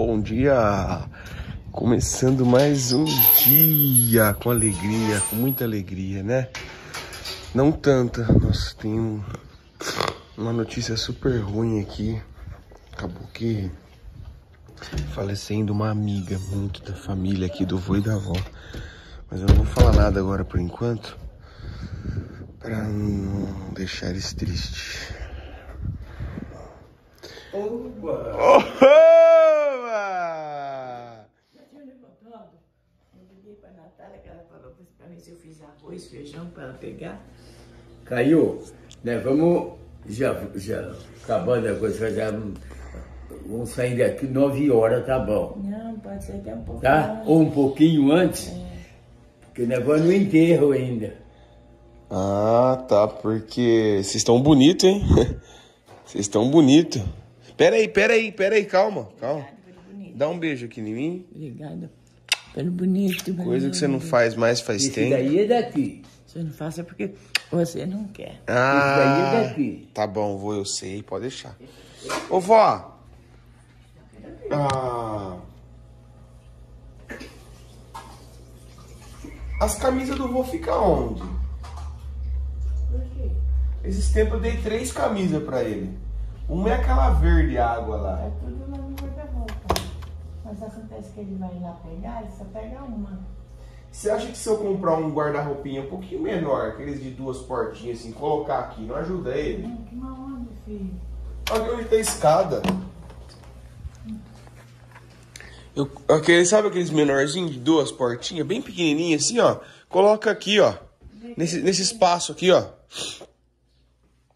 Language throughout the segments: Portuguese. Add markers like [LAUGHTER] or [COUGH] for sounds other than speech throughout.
Bom dia! Começando mais um dia com alegria, com muita alegria, né? Não tanta, nossa, tem um, uma notícia super ruim aqui. Acabou que falecendo uma amiga muito da família aqui, do vô e da avó. Mas eu não vou falar nada agora por enquanto, para não deixar eles tristes. Oba! Oba! Já tinha levantado? Eu liguei pra Natália, que ela falou pra mim se eu fiz arroz, feijão pra ela pegar. Caiu, né? Vamos já, já acabando a coisa, já vamos sair daqui nove horas, tá bom. Não, pode ser até um pouco. Tá? mais. Ou um pouquinho antes, porque o negócio no enterro ainda. Ah, tá, porque vocês estão bonitos, hein? [LAUGHS] Vocês estão bonitos. Pera aí, pera aí, pera aí, calma, calma. Dá um beijo aqui em mim. Obrigada pelo bonito. Coisa que você não faz mais faz Esse tempo. daí é daqui. Você não faça porque você não quer. Ah, Esse daí é daqui. tá bom, vou, eu sei, pode deixar. Ô, vó. Ah. As camisas do vô ficam onde? Por quê? Esses tempos eu dei três camisas pra ele. Uma é aquela verde água lá. É tudo lá no guarda-roupa. Que ele vai lá pegar, ele só pega uma. Você acha que se eu comprar um guarda-roupinha um pouquinho menor, aqueles de duas portinhas assim, colocar aqui, não ajuda ele? Hum, que mal onda, filho. Olha onde a escada. Eu, aquele, sabe aqueles menorzinhos de duas portinhas, bem pequenininhos assim, ó? Coloca aqui, ó. Nesse, nesse espaço aqui, ó.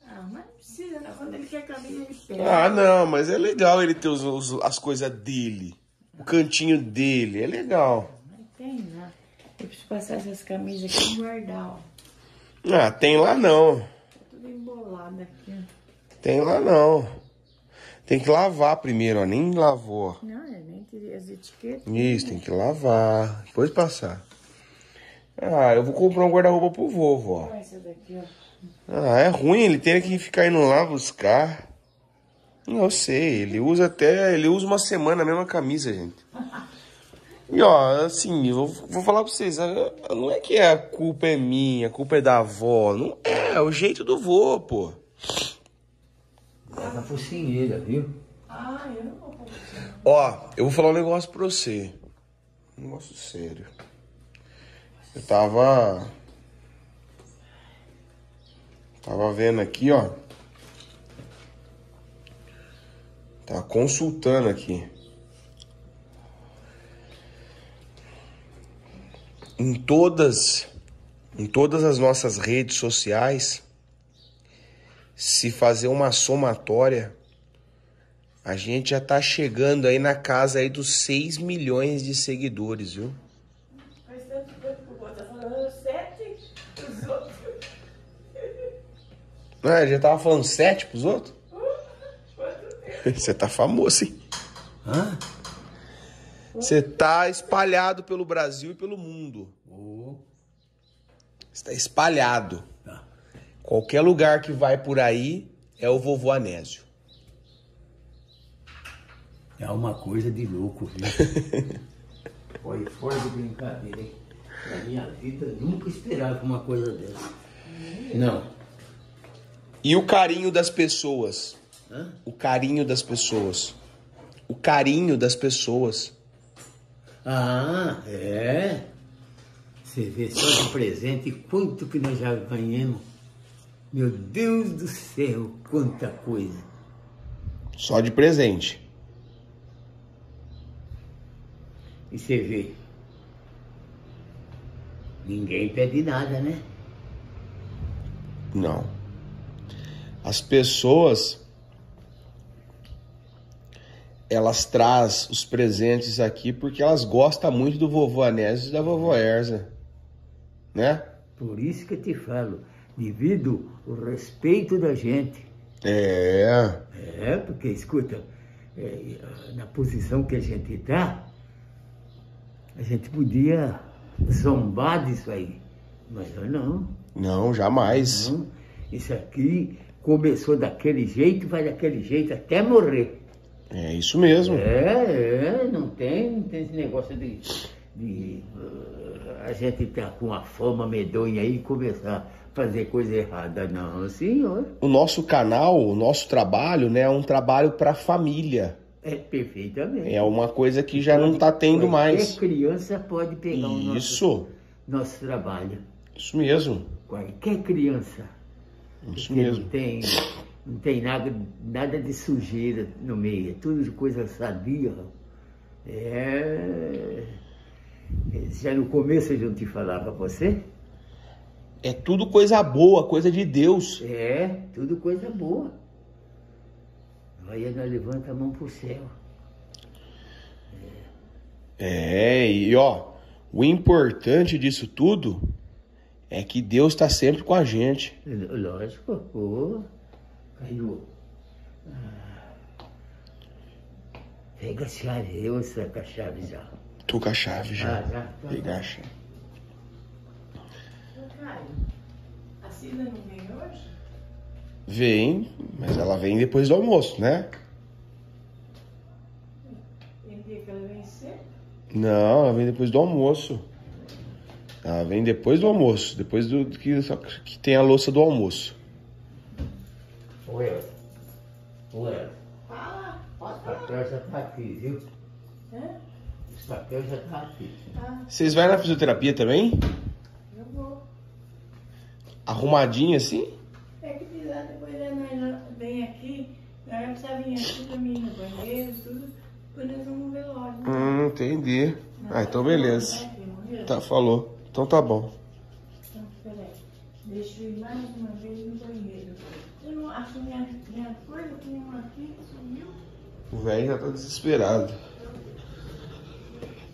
Ah, mas não precisa, não. Quando ele quer camisa, ele pega. Ah, não, mas é legal ele ter os, os- as coisas dele. O cantinho dele, é legal. Mas tem lá. Eu preciso passar essas camisas aqui e guardar, ó. Ah, tem lá não. Tá tudo embolado aqui. Tem lá não. Tem que lavar primeiro, ó. Nem lavou. Não, eu nem tirei as etiquetas. Isso, tem que lavar. Depois passar. Ah, eu vou comprar um guarda-roupa pro vovô, ó. Olha essa daqui, ó. Ah, é ruim, ele tem que ficar indo lá buscar. Eu sei, ele usa até. Ele usa uma semana a mesma camisa, gente. E ó, assim, eu vou, vou falar pra vocês, não é que a culpa é minha, a culpa é da avó. Não é, é o jeito do vô, pô. Tá na focinheira, viu? Ah, eu não vou. Ó, eu vou falar um negócio pra você. Um negócio sério. Eu tava. Tava vendo aqui, ó. Tava consultando aqui. Em todas. Em todas as nossas redes sociais. Se fazer uma somatória. A gente já tá chegando aí na casa aí dos 6 milhões de seguidores, viu? Tá falando sete, os outros. Ah, já tava falando 7 pros outros? [LAUGHS] Você tá famoso, hein? Hã? Você tá espalhado pelo Brasil e pelo mundo. Ô, Você tá espalhado. tá. Qualquer lugar que vai por aí é o vovô Anésio. É uma coisa de louco, viu? [LAUGHS] Foi fora de brincadeira, hein? Na minha vida, eu nunca esperava uma coisa dessa. Não. E o carinho das pessoas. O carinho das pessoas. O carinho das pessoas. Ah, é? Você vê só de presente quanto que nós já ganhamos. Meu Deus do céu, quanta coisa. Só de presente. E você vê. Ninguém pede nada, né? Não. As pessoas elas traz os presentes aqui porque elas gostam muito do vovô Anésio e da vovó Erza, né? Por isso que eu te falo, devido o respeito da gente. É. É, porque, escuta, é, na posição que a gente está, a gente podia zombar disso aí. Mas eu não, Não, jamais. não. Isso aqui começou daquele jeito, vai daquele jeito até morrer. É isso mesmo. É, é, não tem, não tem esse negócio de, de uh, a gente tá com uma fama medonha aí e começar a fazer coisa errada, não, senhor. O nosso canal, o nosso trabalho, né, é um trabalho para família. É perfeitamente. É uma coisa que já não tá tendo mais. Qualquer criança pode pegar o nosso, Isso, nosso trabalho. isso mesmo. Qualquer criança. Isso mesmo. Tem, não tem nada, nada de sujeira no meio, é tudo de coisa sadia. É. Já no começo eu não te falava pra você? É tudo coisa boa, coisa de Deus. É, tudo coisa boa. Aí nós levanta a mão pro céu. É, e ó, o importante disso tudo é que Deus está sempre com a gente. Lógico, ô, caiu. Ah. Pega a chave, eu saco a chave já. Tô com a chave já. Ah, já. Pegar a chave. Caio, a Cida não vem hoje? Vem, mas ela vem depois do almoço, né? Tem dia que ela vem cedo? Não, ela vem depois do almoço. Ela vem depois do almoço, depois do que, que tem a louça do almoço. Ô, Elza. Ô, Elza. Fala, pode O falar. papel já tá aqui, viu? Hã? Esse papel já tá aqui. Ah, Vocês vão na fisioterapia também? eu vou. Arrumadinha assim? É que precisar depois a Naila vem aqui, ela precisa vir aqui pra mim no banheiro, tudo, depois nós vamos no velório. né? Hum, entendi. Ah, então beleza. Tá aqui? Tá, falou. Então tá bom. Então, peraí. Deixa eu ir mais uma vez no banheiro. O velho já tá desesperado.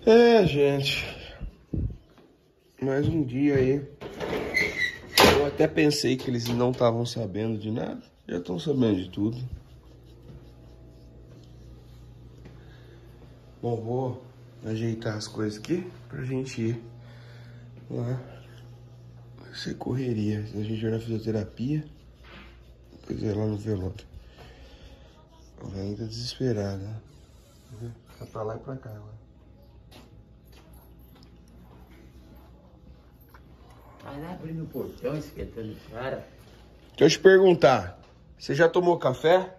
É, gente. Mais um dia aí. Eu até pensei que eles não estavam sabendo de nada. Já estão sabendo de tudo. Bom, vou ajeitar as coisas aqui pra gente ir lá. Vai ser correria. A gente vai na fisioterapia. Depois é lá no velório. O velho tá desesperado, né? Tá pra lá e pra cá agora. Vai lá abrindo o portão, esquentando o cara. Deixa eu te perguntar. Você já tomou café?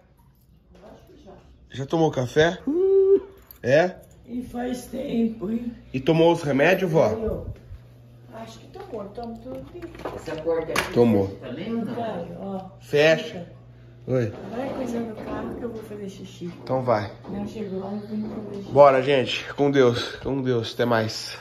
Já tomou café? É? E faz tempo, hein? E tomou os remédios, vó? Eu acho que tomou, tomo tudo. Essa porta aqui. Tomou. Não? Caio, ó. Fecha. Oi. Vai coisando no carro que eu vou fazer xixi. Então vai. Não chegou fazer xixi. Bora, gente. Com Deus. Com Deus. Até mais.